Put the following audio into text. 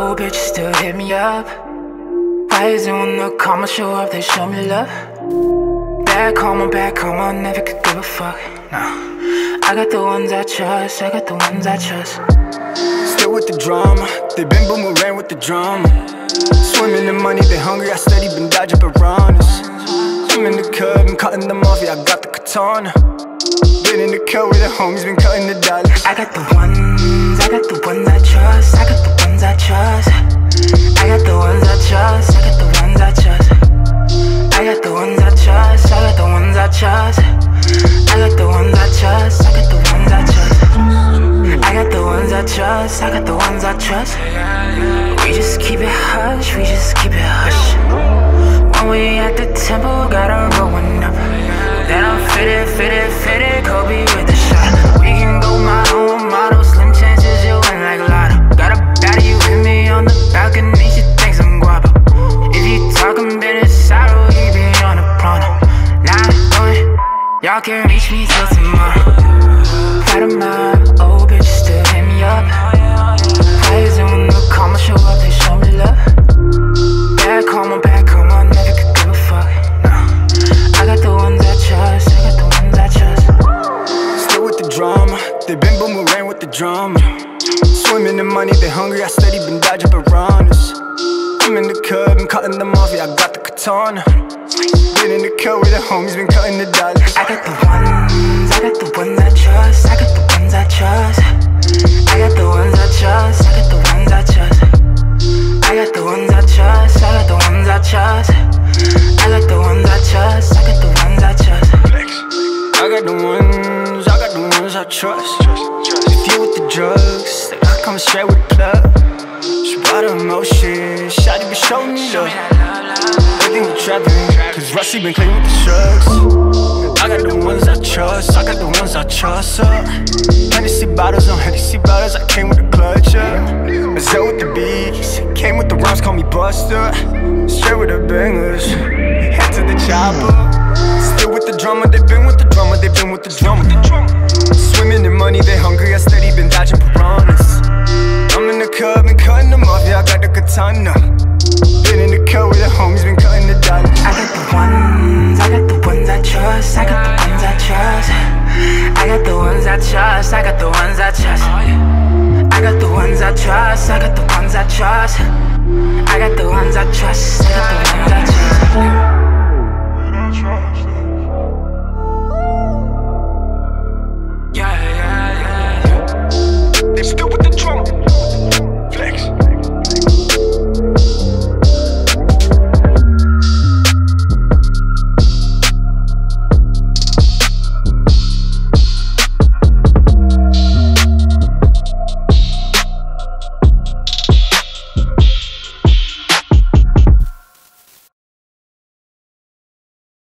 old bitch still hit me up. Why is it when the karma show up, they show me love? Back home, I'm back home, I never could give a fuck. No, I got the ones I trust, I got the ones I trust. Still with the drama, they been boomerang with the drama. Swimming in money, they hungry, I steady been dodging piranhas. I'm in the cub, I'm cutting them off, yeah, I got the katana. Been in the cut with the homies, been cutting the dollars. I got the ones, I got trust. I got the ones I trust, I got the ones I trust. I got the ones I trust, I got the ones I trust. We just keep it hush, we just keep it hush. When we at the temple, got her drama. Swimming in money, they hungry, I steady been dodging piranhas. I'm in the cub, I'm cutting them off, yeah, I got the katana. Been in the cut with the homies, been cutting the dollars. I got the ones, I got the ones I trust, I got the ones I trust. I got the ones I trust, I got the ones I trust. I got the ones I trust, I got the ones I trust. I got the ones I trust, I got the ones I trust. I got the ones, I got the ones I trust. Drugs, then I come straight with the plug. She brought her emotion, shawty been showing me love. They think we trapping, cause Rusty been clean with the drugs. I got the ones I trust, I got the ones I trust, uh. Hennessy bottles on Hennessy bottles, I came with a clutch, uh. Mazelle with the beats, came with the rhymes, call me Busta. Straight with the bangers, head to the chopper. Still with the drama, they been with the drama, they been with the drama. I trust, I got the ones I trust. I got the ones I trust, I got the ones I trust.